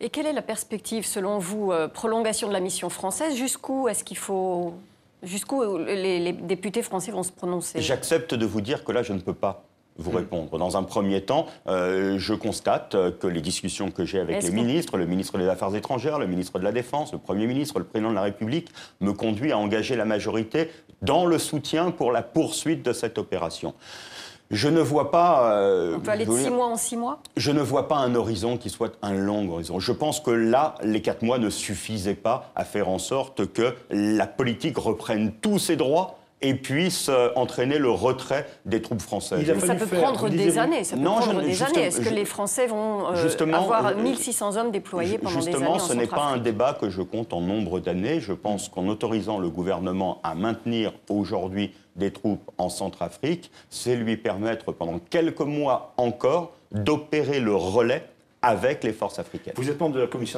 Et quelle est la perspective, selon vous, euh, prolongation de la mission française Jusqu'où est-ce qu'il faut. Jusqu'où les, les députés français vont se prononcer? J'accepte de vous dire que là, je ne peux pas vous répondre. Dans un premier temps, euh, je constate que les discussions que j'ai avec les ministres, le ministre des Affaires étrangères, le ministre de la Défense, le Premier ministre, le Président de la République, me conduit à engager la majorité dans le soutien pour la poursuite de cette opération. Je ne vois pas... euh, On peut aller de six mois en six mois? je ne vois pas un horizon qui soit un long horizon. Je pense que là, les quatre mois ne suffisaient pas à faire en sorte que la politique reprenne tous ses droits et puisse euh, entraîner le retrait des troupes françaises. Mais ça peut faire, prendre des années. Ça peut Non, je prendre ne- des années. Est-ce que je- les Français vont euh, avoir euh, 1600 hommes déployés pendant des années Justement, en ce n'est pas un débat que je compte en nombre d'années. Je pense qu'en autorisant le gouvernement à maintenir aujourd'hui des troupes en Centrafrique, c'est lui permettre pendant quelques mois encore d'opérer le relais avec les forces africaines. Vous êtes membre de la commission